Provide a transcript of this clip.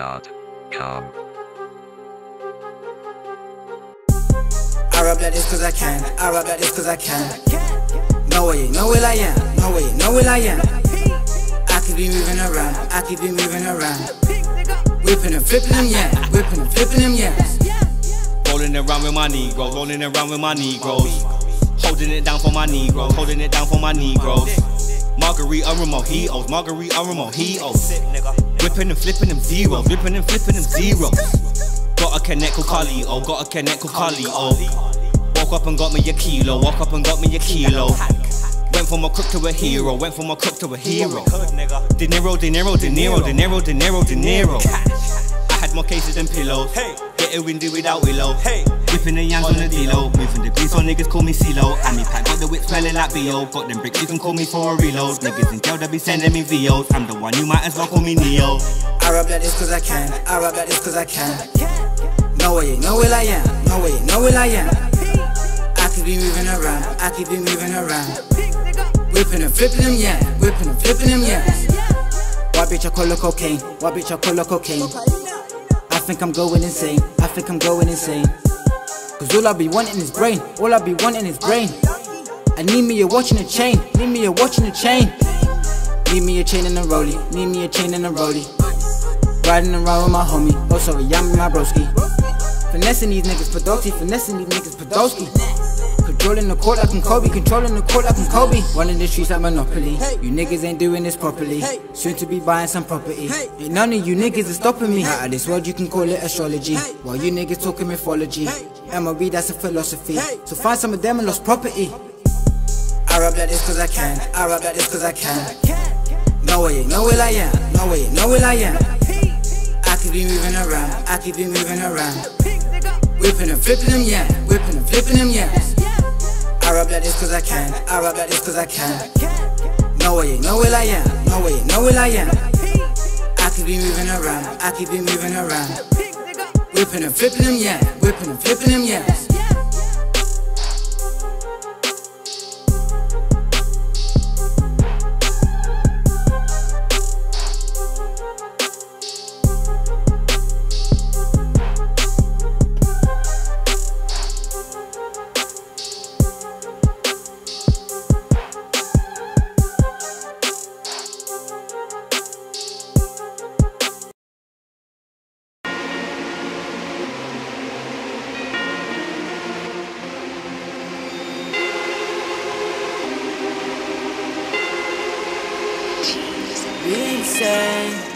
Beats.com. I rap like this cause I can. I rap like this cause I can. No way, no will I am. No way, no will I am. I keep be moving around. I keep be moving around. Whipping and flipping them, yeah. Whipping and flipping them, yeah. Rolling around with my Negroes, rolling around with my Negroes. Holding it down for my Negroes, holding it down for my Negroes. Margarita and mojitos, margarita and mojitos. Whipping and flipping them zeros, whipping and flipping them zeros. Got a connect with Carlito, got a connect with Carlito. Woke up and got me a kilo, woke up and got me a kilo. Went from a crook to a hero, went from a crook to a hero. De Niro, De Niro, De Niro, De Niro, De Niro, De Niro. I had more cases than pillows. Get it windy without willow. Hey. Whipping the yams on the D-Lo. Moving the grease on niggas call me CeeLo. And me pack got the whip smelling like B.O. Got them bricks, you can call me for a reload. Niggas in jail, they be sending me VOs. I'm the one, you might as well call me Neo. I rap like this cause I can. I rap like this cause I can. No way, no will I am. No way, no will I am. I keep be moving around. I keep be moving around. Whipping and flipping them, yeah. Whipping and flipping them, yeah. Why bitch I call her cocaine? Why bitch I call her cocaine? I think I'm going insane. I think I'm going insane. Cause all I be wanting is brain. All I be wanting is brain. I need me a watch and a chain. Need me a watch and a chain. Need me a chain and a rollie. Need me a chain and a rollie. Riding around with my homie. Oh, sorry, I'm my broski. Finessing these niggas, Podolski. Finessing these niggas, Podolski. Controlling the court like I'm Kobe. Controlling the court like I'm Kobe. Running the streets like Monopoly. You niggas ain't doing this properly. Soon to be buying some property. Ain't none of you niggas is stopping me. Out of this world, you can call it astrology. While you niggas talking mythology. MLB, that's a philosophy. So find some of them and lost property. I rap like this cause I can. I rap like this cause I can. No way, no will I am. No way, no will I am. I keep be moving around. I keep be moving around. Whipping and flipping them, yeah. Whipping and flipping them, yeah. I rap like this cause I can. I rap like this cause I can. No way, no will I am. No way, no will I am. I keep be moving around. I keep be moving around. Whipping and flipping them, yeah. Whipping and flipping them, yeah. Insane.